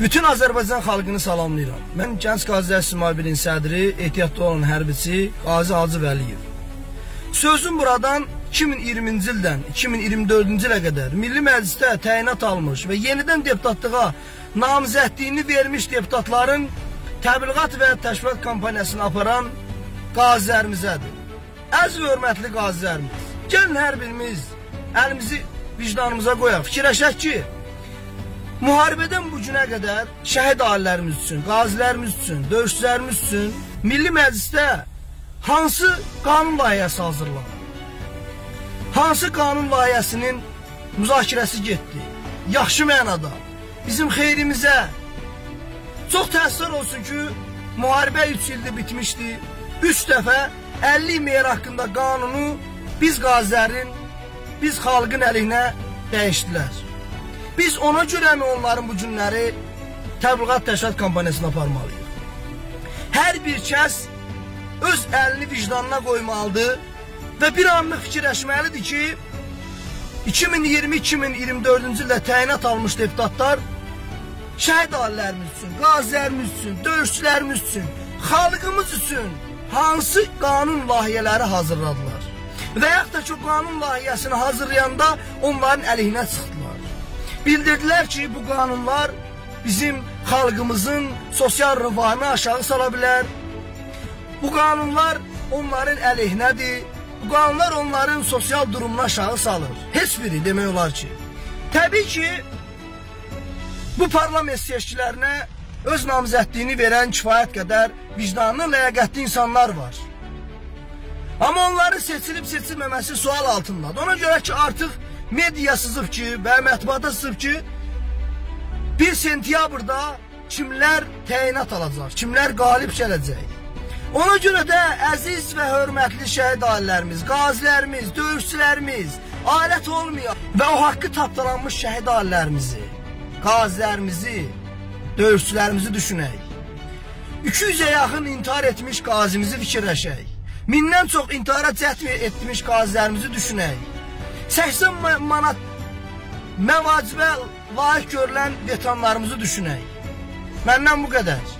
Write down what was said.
Bütün Azərbaycan xalqını salamlayıram. Mən Gənc Qazilər İsmailin sədri, ehtiyatlı olan hərbiçi Qazi Hacı Vəliyev. Sözüm buradan 2020-ci ildən 2024-cü ilə qədər Milli Məclisdə təyinat almış və yenidən deputatlığa namizədliyini vermiş deputatların təbliğat və təşviqat kampaniyasını aparan qazilərimizədir. Əziz və hörmətli qazilərimiz, gəlin hər birimiz əlimizi vicdanımıza qoyaq, fikirləşək ki, müharibədən bu günə qədər şəhid ailələrimiz üçün, qazilərimiz üçün, döyüşçülərimiz üçün Milli Məclisdə hansı qanun layihəsi hazırlanıb? Hansı qanun layihəsinin müzakirəsi getdi? Yaxşı mənada bizim xeyrimizə çox təəssüf olsun ki, müharibə 3 ildir bitmişdi. 3 dəfə 50 meyar haqqında qanunu biz qazilərin, biz xalqın əleyhinə dəyişdilər. Biz ona görəmi onların bu günləri təbliğat təşkilat kampaniyasına aparmalıyıq. Hər bir kəs öz əlini vicdanına qoymalıdır və bir anlıq fikirləşməlidir ki, 2020-2024-cü ildə təyinat almış deputatlar şəhid ailələrimiz üçün, qazilərimiz üçün, döyüşçülərimiz üçün, xalqımız üçün hansı qanun layihələri hazırladılar? Və yaxud da ki, qanun layihəsini hazırlayanda onların əleyhinə çıxdılar. Bildirdilər ki, bu qanunlar bizim xalqımızın sosial rifahını aşağı sala bilər. Bu qanunlar onların əleyhinədir. Bu qanunlar onların sosial durumunu aşağı salır. Heç biri demək olar ki. Təbii ki, bu parlament seçkilərinə öz namizədliyini verən kifayət qədər vicdanlı, ləyaqətli insanlar var. Amma onların seçilib seçilməməsi sual altındadır. Ona görə ki, artıq media sızıb ki və mətbuata sızıb ki, 1 sentyabrda kimlər təyinat alacaq, kimlər qalib gələcək. Ona görə də əziz və hörmətli şəhid ailələrimiz, qazilərimiz, döyüşçülərimiz, alət olmayan və o haqqı tapdalanmış şəhid ailələrimizi, qazilərimizi, döyüşçülərimizi düşünək. 200-ə yaxın intihar etmiş qazimizi fikirləşək. Mindən çox intihara cəhd etmiş qazilərimizi düşünək. 80 manat məvacibə layiq görülən veteranlarımızı düşünək. Məndən bu qədər.